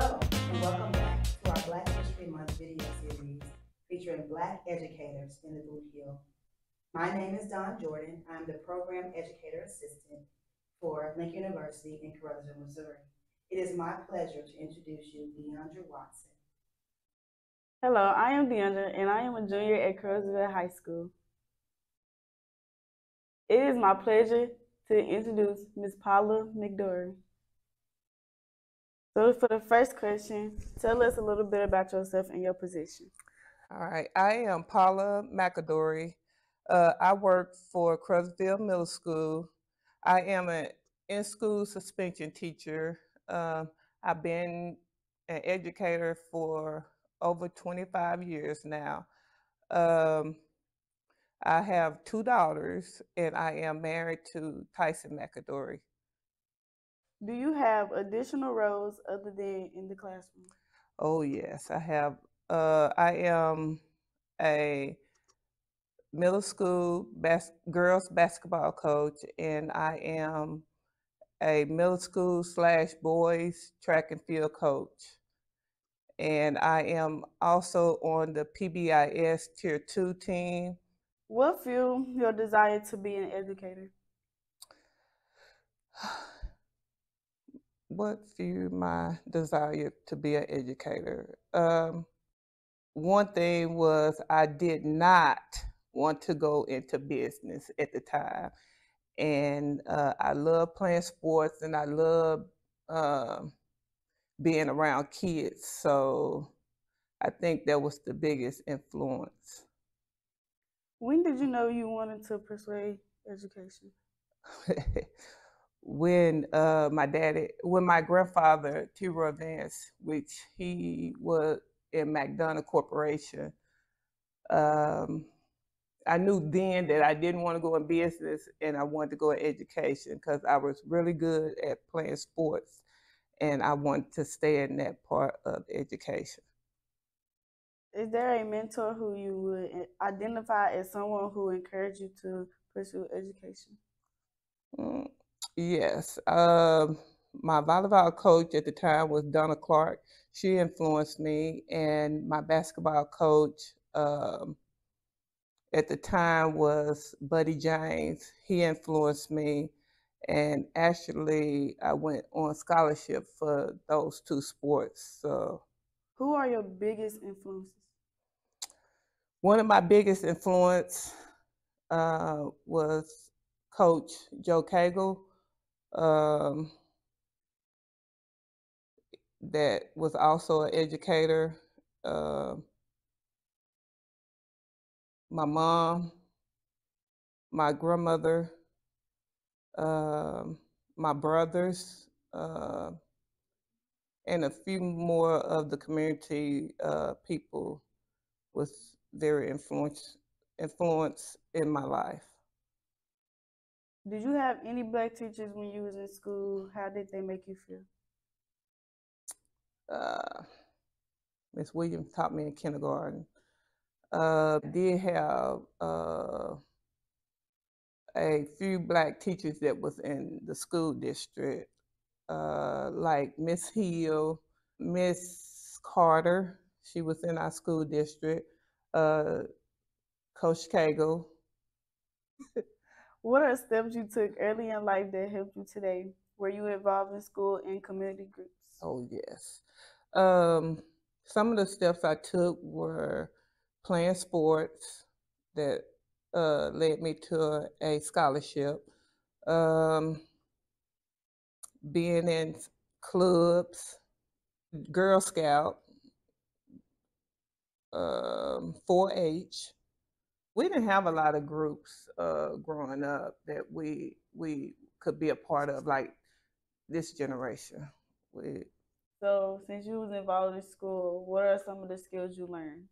Hello, and welcome back to our Black History Month video series featuring Black educators in the Boot Heel. My name is Don Jordan. I'm the Program Educator Assistant for Lincoln University in Caruthersville, Missouri. It is my pleasure to introduce you Deondra Watson. Hello, I am Deondra, and I am a junior at Caruthersville High School. It is my pleasure to introduce Ms. Paula McAdory. So for the first question, tell us a little bit about yourself and your position. All right, I am Paula McAdory. Uh, I work for Caruthersville Middle School. I am an in-school suspension teacher. Uh, I've been an educator for over 25 years now. Um, I have two daughters, and I am married to Tyson McAdory. Do you have additional roles other than in the classroom? Oh yes, I have. Uh, I am a middle school bas- girls basketball coach, and I am a middle school slash boys track and field coach. And I am also on the PBIS Tier Two team. What fueled your desire to be an educator? what fueled my desire to be an educator? Um, one thing was I did not want to go into business at the time. And uh, I love playing sports and I love uh, being around kids. So I think that was the biggest influence. When did you know you wanted to pursue education? when uh, my daddy, when my grandfather, T. Roy Vance, which he was in McDonough Corporation, um, I knew then that I didn't want to go in business and I wanted to go in education because I was really good at playing sports and I wanted to stay in that part of education. Is there a mentor who you would identify as someone who encouraged you to pursue education? Mm, yes. Uh, my volleyball coach at the time was Donna Clark. She influenced me, and my basketball coach um, at the time was Buddy James. He influenced me, and actually, I went on scholarship for those two sports. So, who are your biggest influences? One of my biggest influence uh, was Coach Joe Cagle. Um, that was also an educator. Uh, my mom, my grandmother, uh, my brothers, uh, and a few more of the community uh, people was very influence influence in my life. Did you have any black teachers when you was in school? How did they make you feel? Uh, Miss Williams taught me in kindergarten. Uh, did have uh, a few black teachers that was in the school district, uh, like Miss Hill, Miss Carter. She was in our school district uh, Coach Cagle. what are steps you took early in life that helped you today? Were you involved in school and community groups? Oh, yes. Um, some of the steps I took were playing sports that uh, led me to a scholarship, um, being in clubs, Girl Scout, um, 4-H. We didn't have a lot of groups uh, growing up that we we could be a part of, like this generation. We, so, since you was involved in school, what are some of the skills you learned?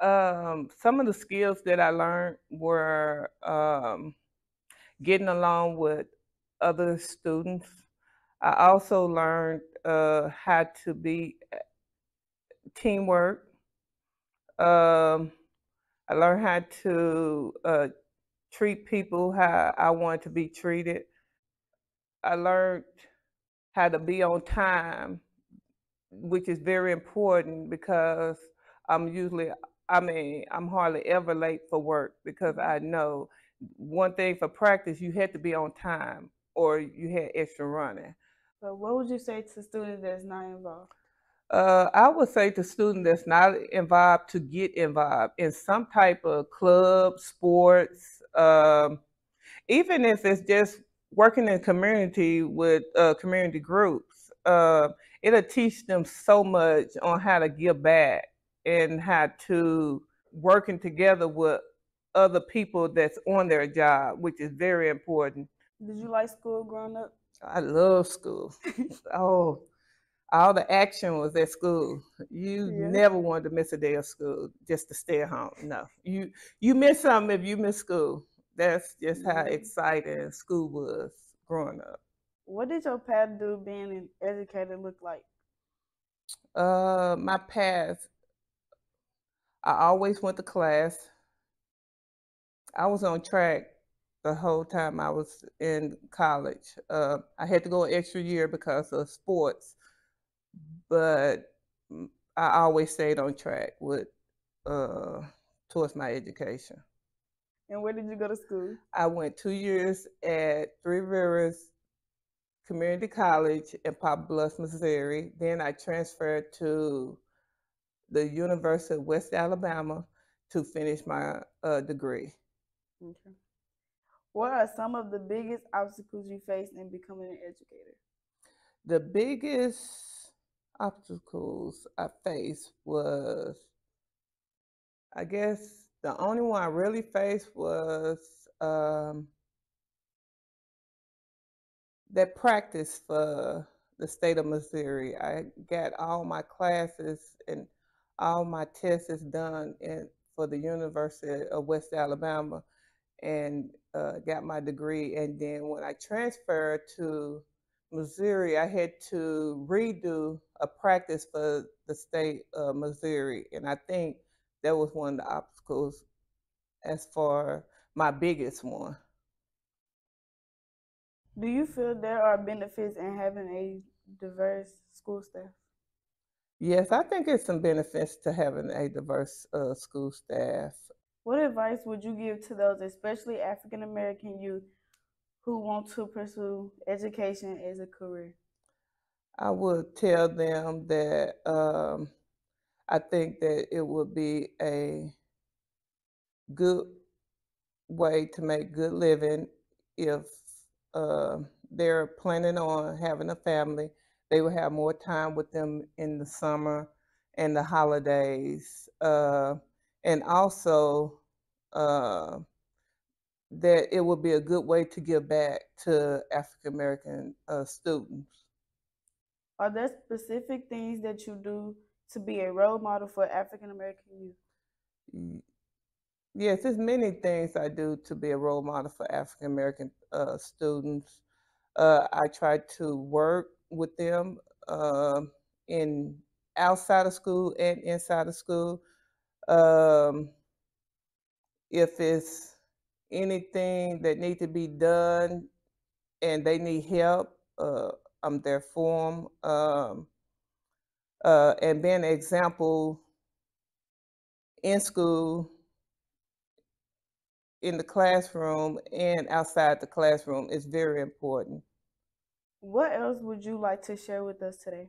Um, some of the skills that I learned were um, getting along with other students. I also learned uh, how to be uh, teamwork um, I learned how to uh, treat people how I want to be treated. I learned how to be on time which is very important because I'm usually, I mean, I'm hardly ever late for work because I know one thing for practice, you had to be on time or you had extra running. So, what would you say to students that's not involved? Uh, I would say to students that's not involved to get involved in some type of club, sports, um, even if it's just working in community with uh, community groups. Uh, it'll teach them so much on how to give back and how to working together with other people that's on their job, which is very important. Did you like school growing up? I love school. oh, all the action was at school. You yeah. never wanted to miss a day of school just to stay at home. No, you you miss something if you miss school. That's just how exciting school was growing up. What did your path do being an educator look like? Uh, my path. I always went to class. I was on track the whole time I was in college. Uh, I had to go an extra year because of sports but I always stayed on track with uh, towards my education. And where did you go to school? I went two years at Three Rivers Community College in Poplar Bluff, Missouri. Then I transferred to the University of West Alabama to finish my uh, degree. Okay. What are some of the biggest obstacles you faced in becoming an educator? The biggest obstacles I faced was, I guess the only one I really faced was um, that practice for the state of Missouri. I got all my classes and all my tests done in, for the University of West Alabama and uh, got my degree. And then when I transferred to Missouri, I had to redo a practice for the state of Missouri. And I think that was one of the obstacles as far my biggest one. Do you feel there are benefits in having a diverse school staff? Yes, I think it's some benefits to having a diverse uh, school staff. What advice would you give to those, especially African American youth, who want to pursue education as a career? I would tell them that um, I think that it would be a good way to make good living if uh, they're planning on having a family. They will have more time with them in the summer and the holidays. Uh, and also, uh, that it would be a good way to give back to African American uh, students. Are there specific things that you do to be a role model for African American youth? Yes, there's many things I do to be a role model for African American uh, students. Uh, I try to work with them uh, in outside of school and inside of school. Um, if it's anything that need to be done and they need help, uh, I'm there for them. Um, uh, and being an example in school, in the classroom, and outside the classroom is very important. What else would you like to share with us today?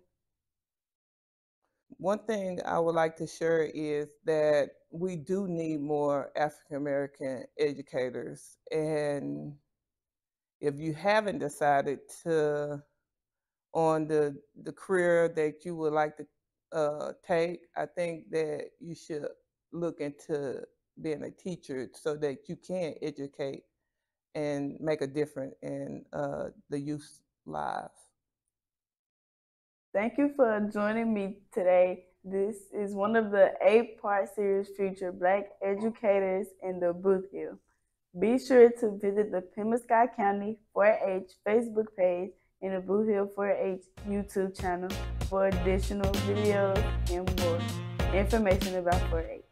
One thing I would like to share is that we do need more African American educators. And if you haven't decided to on the the career that you would like to uh, take, I think that you should look into being a teacher so that you can educate and make a difference in uh, the youth's lives. Thank you for joining me today. This is one of the eight part series feature Black educators in the Bootheel. Be sure to visit the Pemiscot County 4 H Facebook page and the Bootheel 4 H YouTube channel for additional videos and more information about 4 H.